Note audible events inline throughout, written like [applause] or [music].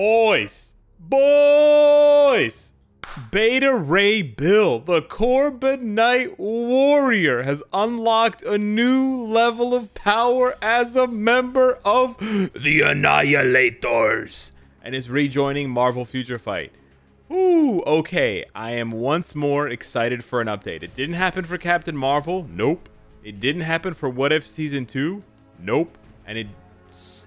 Boys, boys, Beta Ray Bill, the Korbinite Warrior, has unlocked a new level of power as a member of the Annihilators and is rejoining Marvel Future Fight. Ooh, okay. I am once more excited for an update. It didn't happen for Captain Marvel. Nope. It didn't happen for What If Season 2. Nope. And it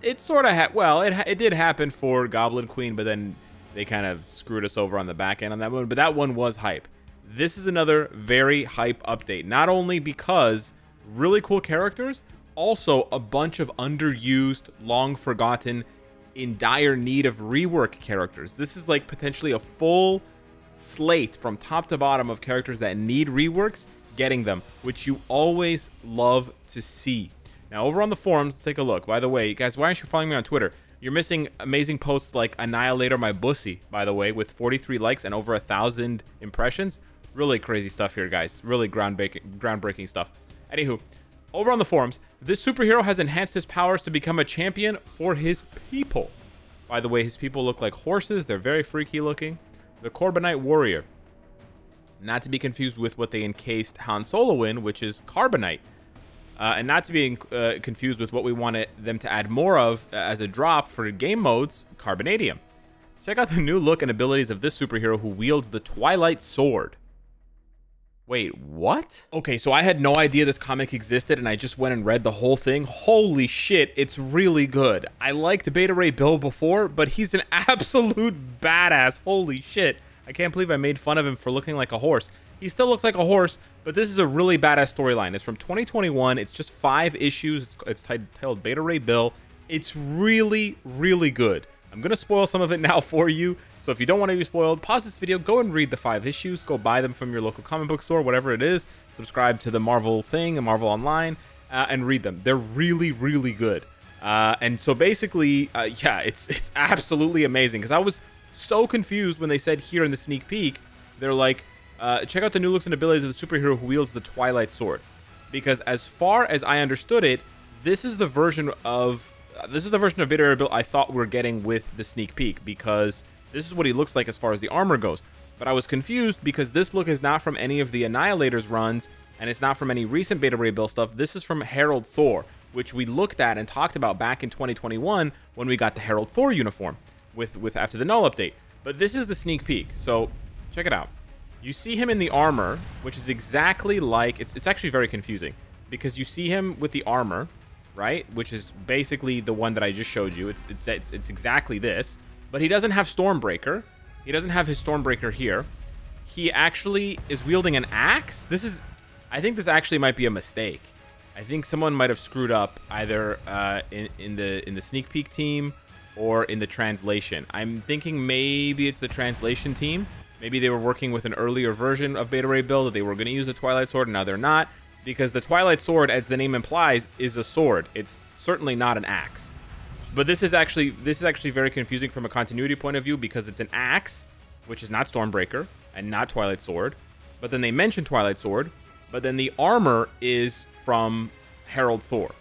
it sort of had well, it it did happen for Goblin Queen, but then they kind of screwed us over on the back end on that one, but that one was hype. This is another very hype update. Not only because really cool characters, also a bunch of underused, long forgotten in dire need of rework characters. This is like potentially a full slate from top to bottom of characters that need reworks, getting them, which you always love to see. Now, over on the forums, let's take a look. By the way, guys, why aren't you following me on Twitter? You're missing amazing posts like Annihilator My Bussy, by the way, with 43 likes and over a thousand impressions. Really crazy stuff here, guys. Really groundbreaking, groundbreaking stuff. Anywho, over on the forums, this superhero has enhanced his powers to become a champion for his people. By the way, his people look like horses. They're very freaky looking. The Korbinite Warrior. Not to be confused with what they encased Han Solo in, which is Carbonite. Uh, and not to be uh, confused with what we wanted them to add more of uh, as a drop for game modes, Carbonadium. Check out the new look and abilities of this superhero who wields the Twilight Sword. Wait, what? Okay, so I had no idea this comic existed and I just went and read the whole thing. Holy shit, it's really good. I liked Beta Ray Bill before, but he's an [laughs] absolute badass. Holy shit. I can't believe I made fun of him for looking like a horse. He still looks like a horse, but this is a really badass storyline. It's from 2021. It's just five issues. It's, it's titled Beta Ray Bill. It's really, really good. I'm going to spoil some of it [laughs] now for you. So if you don't want to be spoiled, pause this video, go and read the five issues, go buy them from your local comic book store, whatever it is. Subscribe to the Marvel thing and Marvel Online uh, and read them. They're really, really good. Uh, and so basically, uh, yeah, it's it's absolutely amazing because I was so confused when they said here in the sneak peek, they're like, uh, check out the new looks and abilities of the superhero who wields the Twilight Sword. Because as far as I understood it, this is the version of uh, this is the version of Beta Ray Bill I thought we were getting with the sneak peek because this is what he looks like as far as the armor goes. But I was confused because this look is not from any of the Annihilators runs, and it's not from any recent Beta Ray Bill stuff. This is from Herald Thor, which we looked at and talked about back in 2021 when we got the Herald Thor uniform with, with after the Knull update. But this is the sneak peek, so check it out. You see him in the armor, which is exactly like... It's, it's actually very confusing, because you see him with the armor, right? Which is basically the one that I just showed you. It's, it's, it's, it's exactly this. But he doesn't have Stormbreaker. He doesn't have his Stormbreaker here. He actually is wielding an axe. This is... I think this actually might be a mistake. I think someone might have screwed up either uh, in, in the in the sneak peek team or in the translation. I'm thinking maybe it's the translation team. Maybe they were working with an earlier version of Beta Ray Bill that they were going to use the Twilight Sword, and now they're not. Because the Twilight Sword, as the name implies, is a sword. It's certainly not an axe. But this is actually this is actually very confusing from a continuity point of view because it's an axe, which is not Stormbreaker and not Twilight Sword. But then they mention Twilight Sword, but then the armor is from Herald Thor,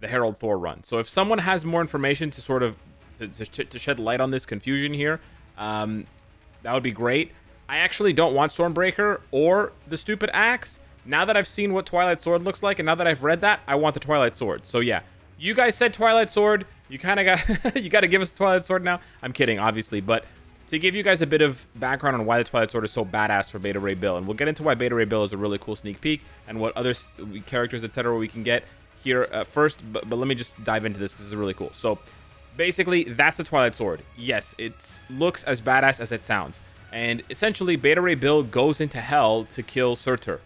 the Herald Thor run. So if someone has more information to sort of to, to, to shed light on this confusion here, um, that would be great. I actually don't want Stormbreaker or the stupid axe. Now that I've seen what Twilight Sword looks like, and now that I've read that, I want the Twilight Sword. So yeah, you guys said Twilight Sword. You kind of got [laughs] you got to give us Twilight Sword now. I'm kidding, obviously, but to give you guys a bit of background on why the Twilight Sword is so badass for Beta Ray Bill, and we'll get into why Beta Ray Bill is a really cool sneak peek and what other characters, etc., we can get here uh, first. But, but let me just dive into this because it's really cool. So basically, that's the Twilight Sword. Yes, it looks as badass as it sounds. And essentially, Beta Ray Bill goes into hell to kill Surtur.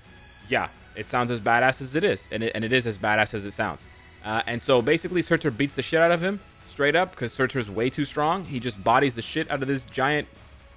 Yeah, it sounds as badass as it is, and it, and it is as badass as it sounds. Uh, and so basically, Surtur beats the shit out of him straight up because Surtur's way too strong. He just bodies the shit out of this giant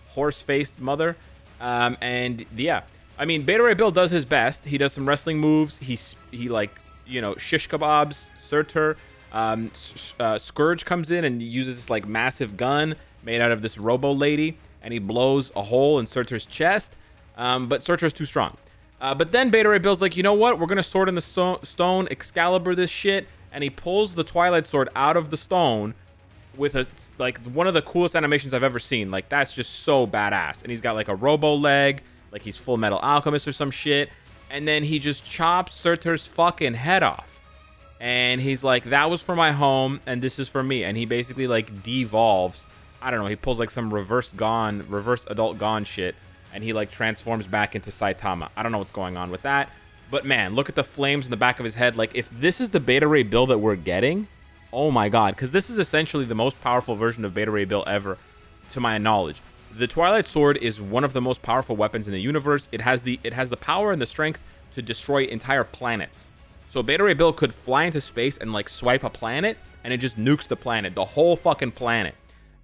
horse-faced mother. Um, and yeah, I mean, Beta Ray Bill does his best. He does some wrestling moves. He he like you know shish kebabs Surtur. Um, uh, Scourge comes in and uses this like massive gun made out of this Robo Lady, and he blows a hole in Surtur's chest. Um, but Surtur's too strong. Uh, but then Beta Ray Bill's like, you know what? We're gonna sword in the so stone, Excalibur this shit, and he pulls the Twilight Sword out of the stone, with a like one of the coolest animations I've ever seen. Like that's just so badass. And he's got like a robo leg, like he's Full Metal Alchemist or some shit. And then he just chops Surtur's fucking head off. And he's like, that was for my home, and this is for me. And he basically like devolves. I don't know. He pulls like some reverse Gon, reverse adult Gon shit, and he like transforms back into Saitama. I don't know what's going on with that. But man, look at the flames in the back of his head. Like if this is the Beta Ray Bill that we're getting, Oh my god, because this is essentially the most powerful version of Beta Ray Bill ever, to my knowledge. The Twilight Sword is one of the most powerful weapons in the universe. It has the it has the power and the strength to destroy entire planets. So Beta Ray Bill could fly into space and like swipe a planet, and it just nukes the planet, the whole fucking planet.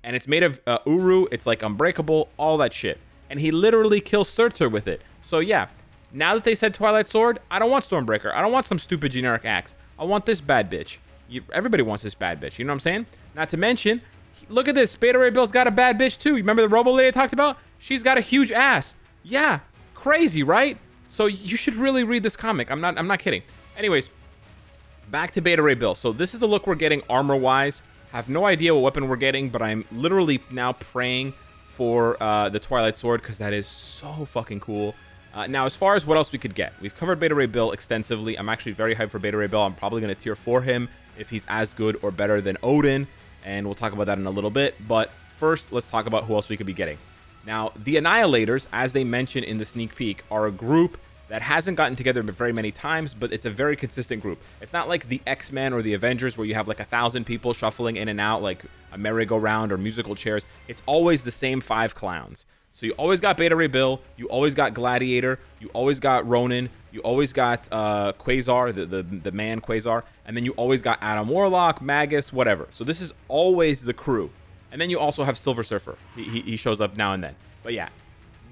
And it's made of uh, Uru. It's like unbreakable, all that shit. And he literally kills Surtur with it. So yeah, now that they said Twilight Sword, I don't want Stormbreaker. I don't want some stupid generic axe. I want this bad bitch. You, everybody wants this bad bitch. You know what I'm saying? Not to mention, look at this. Beta Ray Bill's got a bad bitch too. You remember the Robo Lady I talked about? She's got a huge ass. Yeah, crazy, right? So you should really read this comic. I'm not. I'm not kidding. Anyways, back to Beta Ray Bill. So this is the look we're getting armor-wise. Have no idea what weapon we're getting, but I'm literally now praying for uh, the Twilight Sword because that is so fucking cool. Uh, now, as far as what else we could get, we've covered Beta Ray Bill extensively. I'm actually very hyped for Beta Ray Bill. I'm probably going to tier for him if he's as good or better than Odin, and we'll talk about that in a little bit. But first, let's talk about who else we could be getting. Now, the Annihilators, as they mentioned in the sneak peek, are a group that hasn't gotten together very many times, but it's a very consistent group. It's not like the X-Men or the Avengers where you have like a thousand people shuffling in and out like a merry-go-round or musical chairs. It's always the same five clowns. So you always got Beta Ray Bill, you always got Gladiator, you always got Ronan, you always got uh, Quasar, the, the, the man Quasar, and then you always got Adam Warlock, Magus, whatever. So this is always the crew. And then you also have Silver Surfer. He, he, he shows up now and then. But yeah,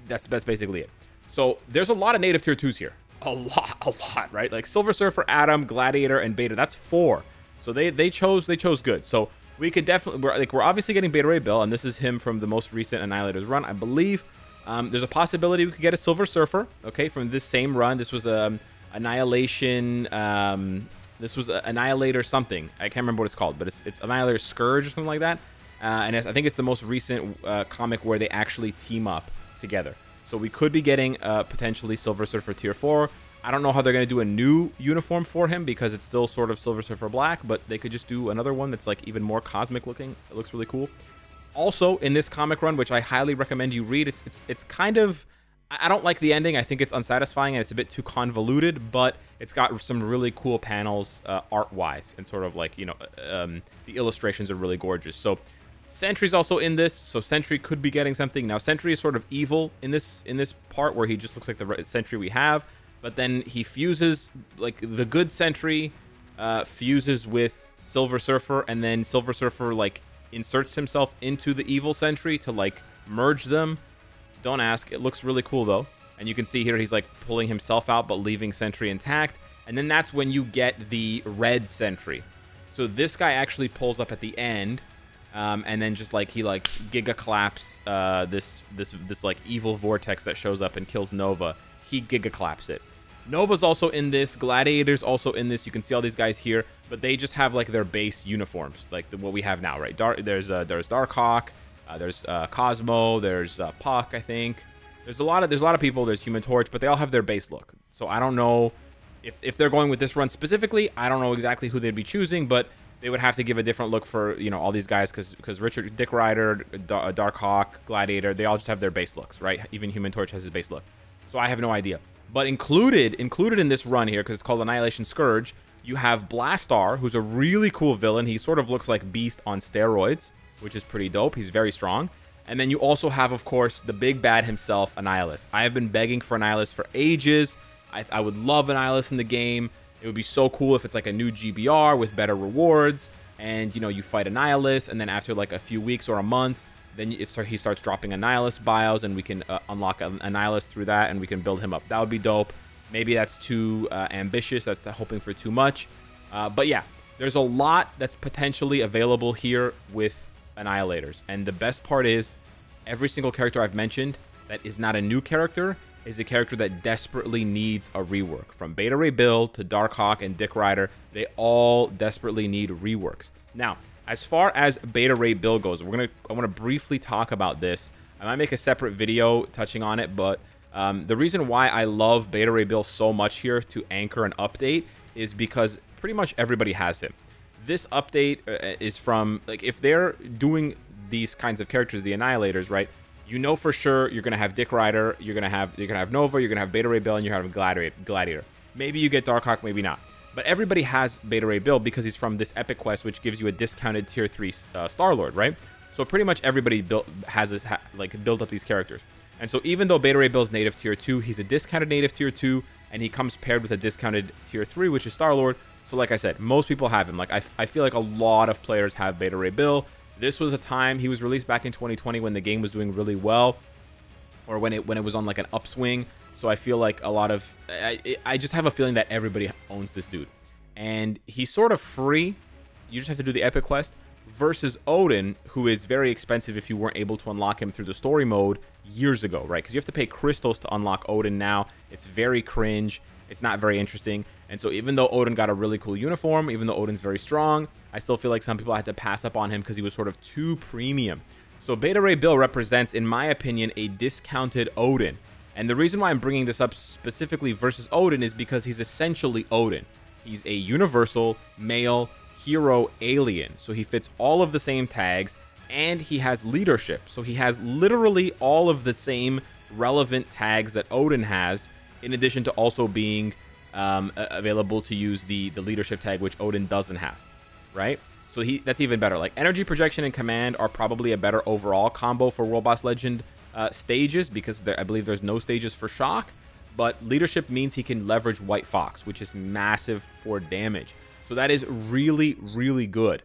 that's, that's basically it. So there's a lot of native tier 2s here. A lot, a lot, right? Like Silver Surfer, Adam, Gladiator, and Beta. That's four. So they, they chose they chose good. So we could definitely we're like we're obviously getting Beta Ray Bill, and this is him from the most recent Annihilators run, I believe. Um, there's a possibility we could get a Silver Surfer, okay, from this same run. This was a um, Annihilation. Um, this was a Annihilator something. I can't remember what it's called, but it's it's Annihilator Scourge or something like that. Uh, and I think it's the most recent uh, comic where they actually team up together. So we could be getting uh, potentially Silver Surfer Tier 4. I don't know how they're going to do a new uniform for him because it's still sort of Silver Surfer Black, but they could just do another one that's like even more cosmic looking. It looks really cool. Also, in this comic run, which I highly recommend you read, it's it's it's kind of I don't like the ending. I think it's unsatisfying and it's a bit too convoluted, but it's got some really cool panels uh, art-wise and sort of like, you know, um, the illustrations are really gorgeous. So Sentry's also in this, so Sentry could be getting something. Now Sentry is sort of evil in this in this part where he just looks like the Sentry we have, but then he fuses like the good Sentry uh, fuses with Silver Surfer, and then Silver Surfer like inserts himself into the evil Sentry to like merge them. Don't ask. It looks really cool though, and you can see here he's like pulling himself out but leaving Sentry intact. And then that's when you get the red Sentry. So this guy actually pulls up at the end, um, and then just like he like giga claps uh, this this this like evil vortex that shows up and kills Nova he giga claps it. Nova's also in this. Gladiator's also in this. You can see all these guys here, but they just have like their base uniforms, like the, what we have now, right? Dark, there's uh, there's Darkhawk, uh, there's uh, Cosmo, there's uh, Puck, I think. There's a lot of there's a lot of people. There's Human Torch, but they all have their base look. So I don't know if if they're going with this run specifically. I don't know exactly who they'd be choosing, but they would have to give a different look for you know all these guys because because Richard Dick Rider, uh, Darkhawk, Gladiator, they all just have their base looks, right? Even Human Torch has his base look. So I have no idea. But included included in this run here, because it's called Annihilation Scourge, you have Blastaar, who's a really cool villain. He sort of looks like Beast on steroids, which is pretty dope. He's very strong. And then you also have, of course, the big bad himself, Annihilus. I have been begging for Annihilus for ages. I, I would love Annihilus in the game. It would be so cool if it's like a new GBR with better rewards. And, you know, you fight Annihilus, and then after like a few weeks or a month, then start, he starts dropping Annihilus bios, and we can uh, unlock Annihilus through that, and we can build him up. That would be dope. Maybe that's too uh, ambitious. That's hoping for too much. Uh, but yeah, there's a lot that's potentially available here with Annihilators. And the best part is, every single character I've mentioned that is not a new character is a character that desperately needs a rework. From Beta Ray Bill to Darkhawk and Dick Rider, they all desperately need reworks. Now, As far as Beta Ray Bill goes, we're gonna I want to briefly talk about this. I might make a separate video touching on it, but um, the reason why I love Beta Ray Bill so much here to anchor an update is because pretty much everybody has him. This update uh, is from like if they're doing these kinds of characters, the Annihilators, right? You know for sure you're gonna have Dick Rider, you're gonna have you're gonna have Nova, you're gonna have Beta Ray Bill, and you're have Gladiator. Gladiator. Maybe you get Darkhawk, maybe not. But everybody has Beta Ray Bill because he's from this Epic Quest, which gives you a discounted Tier 3 uh, Star-Lord, right? So pretty much everybody built has this ha like built up these characters. And so even though Beta Ray Bill is native Tier 2, he's a discounted native Tier 2, and he comes paired with a discounted Tier 3, which is Star-Lord. So like I said, most people have him. Like I, I feel like a lot of players have Beta Ray Bill. This was a time he was released back in 2020 when the game was doing really well, or when it when it was on like an upswing. So I feel like a lot of I, I just have a feeling that everybody owns this dude and he's sort of free. You just have to do the epic quest versus Odin, who is very expensive if you weren't able to unlock him through the story mode years ago, right? Because you have to pay crystals to unlock Odin now. It's very cringe. It's not very interesting. And so even though Odin got a really cool uniform, even though Odin's very strong, I still feel like some people had to pass up on him because he was sort of too premium. So Beta Ray Bill represents, in my opinion, a discounted Odin. And the reason why I'm bringing this up specifically versus Odin is because he's essentially Odin. He's a universal male hero alien. So he fits all of the same tags and he has leadership. So he has literally all of the same relevant tags that Odin has, in addition to also being um, available to use the, the leadership tag, which Odin doesn't have, right? So he that's even better. Like energy projection and command are probably a better overall combo for World Boss Legend uh, stages because there, I believe there's no stages for shock but leadership means he can leverage White Fox, which is massive for damage. So that is really, really good.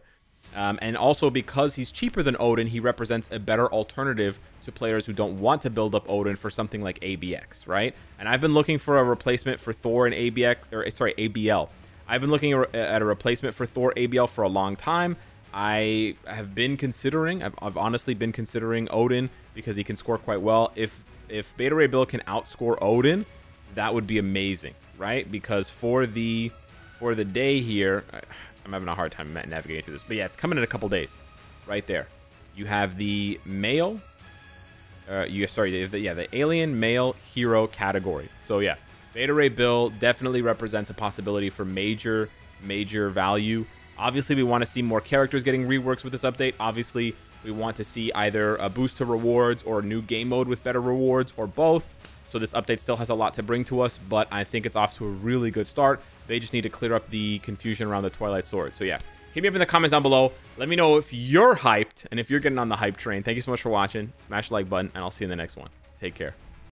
Um, and also because he's cheaper than Odin, he represents a better alternative to players who don't want to build up Odin for something like ABX, right? And I've been looking for a replacement for Thor and ABX, or sorry, ABL. I've been looking at a replacement for Thor ABL for a long time. I have been considering, I've, I've honestly been considering Odin because he can score quite well. If if Beta Ray Bill can outscore Odin, that would be amazing, right? Because for the for the day here, I'm having a hard time navigating through this, but yeah, it's coming in a couple days, right there. You have the male, uh, you sorry, the, yeah, the alien male hero category. So yeah, Beta Ray Bill definitely represents a possibility for major major value. Obviously, we want to see more characters getting reworks with this update. Obviously, we want to see either a boost to rewards or a new game mode with better rewards or both. So this update still has a lot to bring to us, but I think it's off to a really good start. They just need to clear up the confusion around the Twilight Sword. So yeah, hit me up in the comments down below. Let me know if you're hyped and if you're getting on the hype train. Thank you so much for watching. Smash the like button, and I'll see you in the next one. Take care.